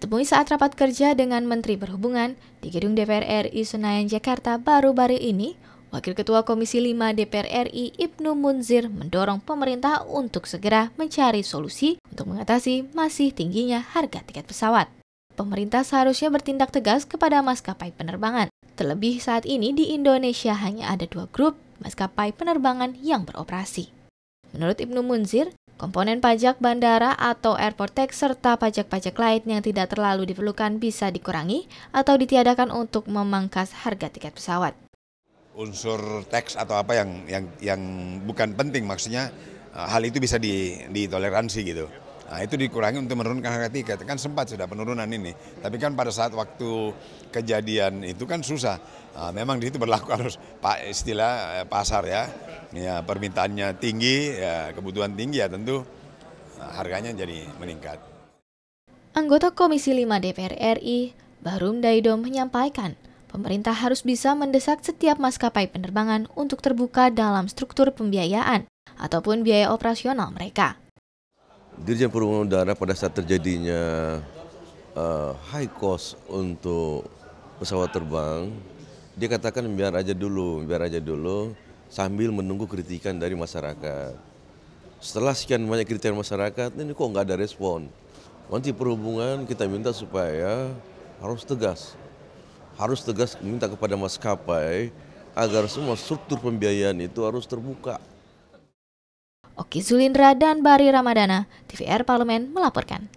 Ditemui saat rapat kerja dengan Menteri Perhubungan di Gedung DPR RI Senayan, Jakarta baru-baru ini, Wakil Ketua Komisi 5 DPR RI Ibnu Munzir mendorong pemerintah untuk segera mencari solusi untuk mengatasi masih tingginya harga tiket pesawat. Pemerintah seharusnya bertindak tegas kepada maskapai penerbangan. Terlebih saat ini di Indonesia hanya ada dua grup maskapai penerbangan yang beroperasi. Menurut Ibnu Munzir, Komponen pajak bandara atau airport tax serta pajak-pajak lain yang tidak terlalu diperlukan bisa dikurangi atau ditiadakan untuk memangkas harga tiket pesawat. Unsur tax atau apa yang yang yang bukan penting maksudnya eh, hal itu bisa ditoleransi gitu. Nah, itu dikurangi untuk menurunkan harga tiket. Kan sempat sudah penurunan ini. Tapi kan pada saat waktu kejadian itu kan susah. Nah, memang di situ berlaku harus pak istilah eh, pasar ya ya permintaannya tinggi, ya kebutuhan tinggi ya tentu nah, harganya jadi meningkat. Anggota Komisi 5 DPR RI, Barum Daido menyampaikan, pemerintah harus bisa mendesak setiap maskapai penerbangan untuk terbuka dalam struktur pembiayaan ataupun biaya operasional mereka. Dirjen Perhubungan Udara pada saat terjadinya uh, high cost untuk pesawat terbang, dia katakan biar aja dulu, biar aja dulu, sambil menunggu kritikan dari masyarakat. Setelah sekian banyak kritikan masyarakat, ini kok nggak ada respon. Nanti perhubungan kita minta supaya harus tegas. Harus tegas minta kepada maskapai agar semua struktur pembiayaan itu harus terbuka. Oki Zulindra dan Bari Ramadana, TVR Parlemen melaporkan.